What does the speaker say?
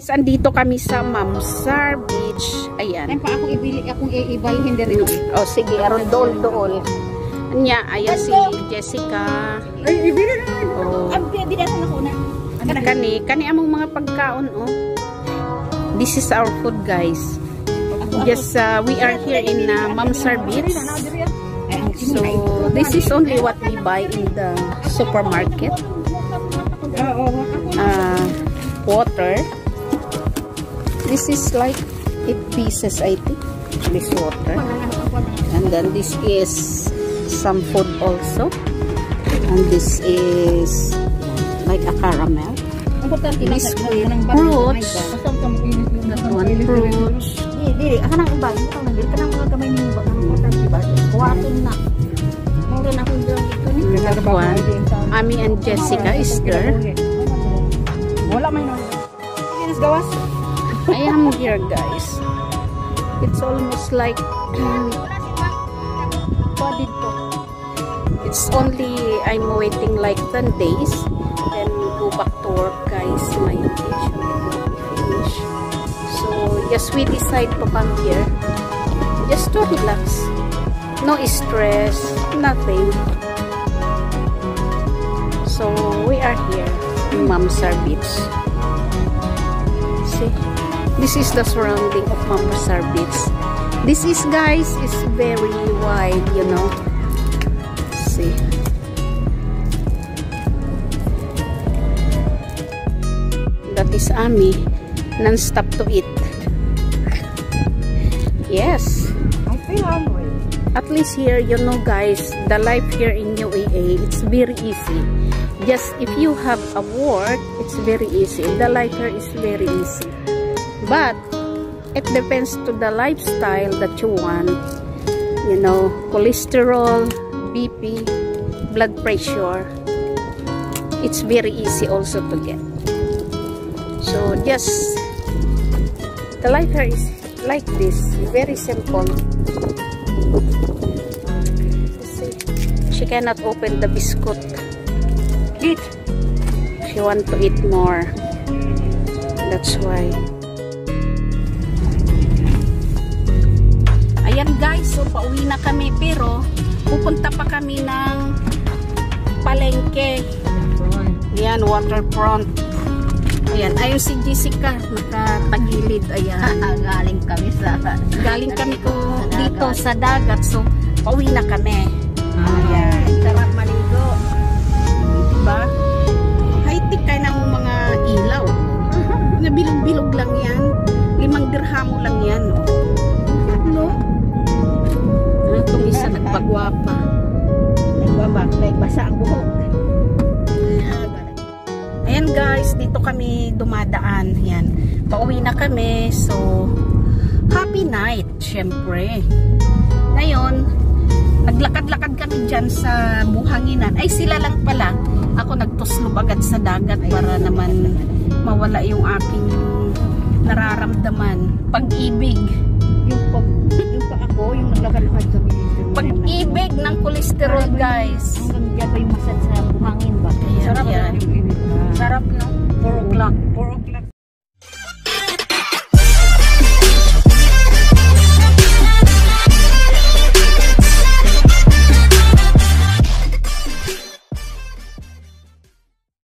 Guys, andito kami sa Mamsar Beach. Ayan. Ay pa akong ibili, akong iibalhin din rin. O sige, aron dool. Anya, ayan si Jessica. Ay, ibili na. Oh. Abdi, di na ako na. Kani, kani among mga pagkaon, oh. This is our food, guys. Yes, uh, we are here in uh, Mamsar Beach. So, this is only what we buy in the supermarket. Uh, water. This is like 8 pieces, I think. This water. And then this is some food also. And this is like a caramel. This with fruits. One fruits. Dili. Aka nang ubag. Ito nang dili. Kanang mga? Kanang mga diba? Kuwatin na. Mura na akong dili. Ito ni. One. Ami and Jessica is there. Wala may nang. Gawas. I am here, guys. It's almost like ko. it's only I'm waiting like 10 days. Then go back to work, guys. My vacation will be finished. So, yes, we decide to come here just to relax. No stress, nothing. So, we are here in Mamsar Beach. See? This is the surrounding of Mamsar Beach. This is, guys, is very wide, you know. See? That is Ami. Non-stop to eat. Yes. I feel hungry. At least here, you know guys, the life here in UAE, it's very easy. Just if you have a work, it's very easy. The life here is very easy. But, it depends to the lifestyle that you want. You know, cholesterol, BP, blood pressure. It's very easy also to get. So, just, the life here is like this. Very simple. She cannot open the biscuit. Eat. She want to eat more. That's why. Pauwi na kami pero pupunta pa kami ng palengke. Ayan, waterfront. Ayan, ayun si Jessica, nakatagilid. Ayan. Galing kami sa... Galing kami ko dito sa dagat. So, pauwi na kami. Ayan. Isa nagpagwapa. Nagbaba. Nagbasa ang buhok. Ayan guys, dito kami dumadaan. Yan. Pauwi na kami. So, happy night, syempre. Ngayon, naglakad-lakad kami dyan sa buhanginan. Ay, sila lang pala. Ako nagtuslob agad sa dagat para naman mawala yung aking nararamdaman. Pag-ibig. Yung pag... Pa ako, yung naglakad-lakad sa ministry. Pag-ibig ng cholesterol, guys. Hanggang dyan ba yung masad sa buhangin ba? Sarap yan. Sarap, no? 4 o'clock. 4 o'clock